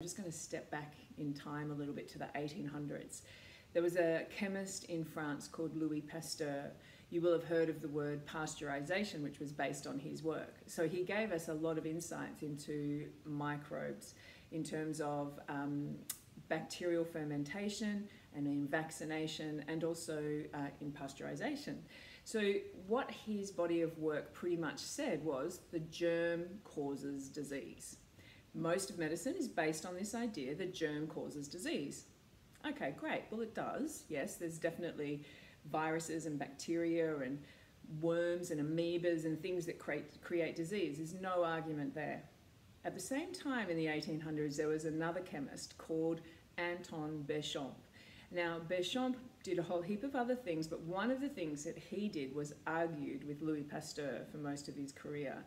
I'm just going to step back in time a little bit to the 1800s. There was a chemist in France called Louis Pasteur. You will have heard of the word pasteurization, which was based on his work. So he gave us a lot of insights into microbes in terms of um, bacterial fermentation and in vaccination and also uh, in pasteurization. So, what his body of work pretty much said was the germ causes disease most of medicine is based on this idea that germ causes disease. Okay, great. Well, it does. Yes, there's definitely viruses and bacteria and worms and amoebas and things that create, create disease. There's no argument there. At the same time, in the 1800s, there was another chemist called Anton Béchamp. Now, Béchamp did a whole heap of other things, but one of the things that he did was argued with Louis Pasteur for most of his career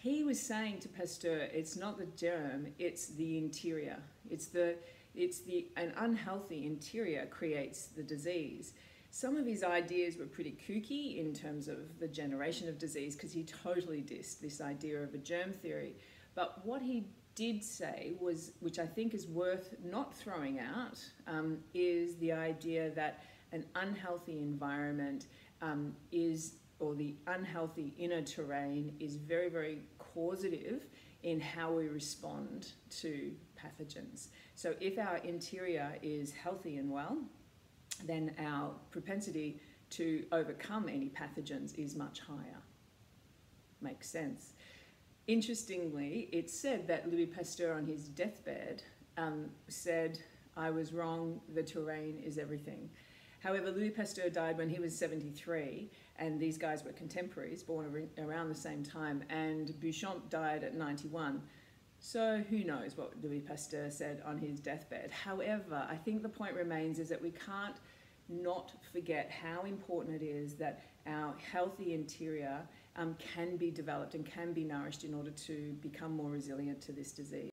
he was saying to Pasteur, it's not the germ, it's the interior. It's the it's the an unhealthy interior creates the disease. Some of his ideas were pretty kooky in terms of the generation of disease because he totally dissed this idea of a germ theory. But what he did say was, which I think is worth not throwing out, um, is the idea that an unhealthy environment um, is or the unhealthy inner terrain is very, very causative in how we respond to pathogens. So if our interior is healthy and well, then our propensity to overcome any pathogens is much higher. Makes sense. Interestingly, it's said that Louis Pasteur on his deathbed um, said, I was wrong, the terrain is everything. However, Louis Pasteur died when he was 73, and these guys were contemporaries, born around the same time, and Béchamp died at 91. So who knows what Louis Pasteur said on his deathbed. However, I think the point remains is that we can't not forget how important it is that our healthy interior um, can be developed and can be nourished in order to become more resilient to this disease.